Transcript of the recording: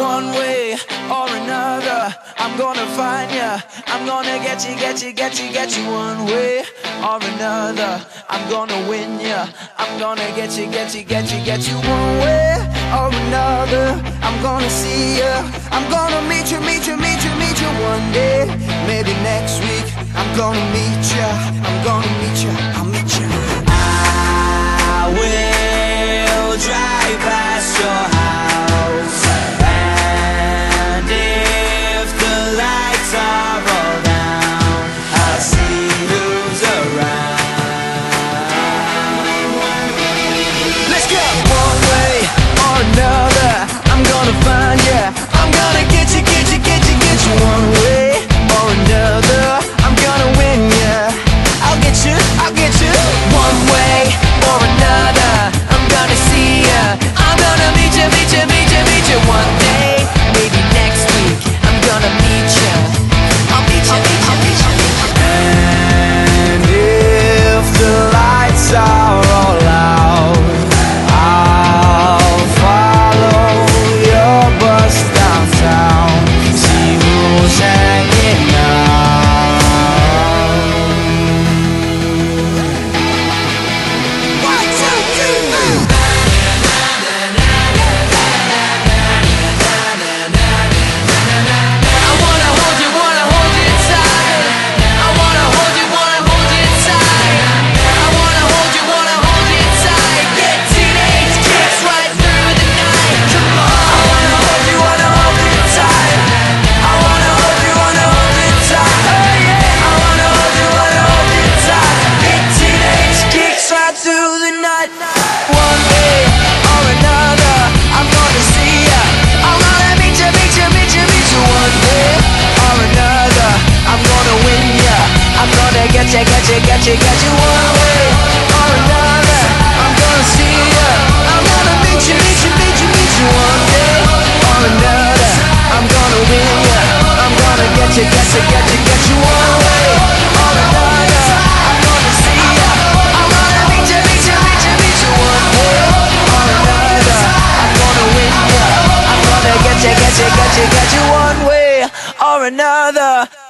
One way or another, I'm gonna find ya. I'm gonna get you, get you, get you, get you. One way or another, I'm gonna win ya. I'm gonna get you, get you, get you, get you. One way or another, I'm gonna see ya. I'm gonna meet you, meet you, meet you, meet you one day. Maybe next week, I'm gonna meet ya. Get ya, get ya, get you. One way or another, I'm gonna see ya. I'm gonna meet you, meet you, meet you, meet you. One day or another, I'm gonna win ya. I'm gonna get ya, get ya, get ya, get you. One way or another, I'm gonna see ya. I'm gonna meet ya, meet ya, meet ya, meet you. One way or another, I'm gonna win ya. I'm gonna get ya, get ya, get ya, get you. One way or another.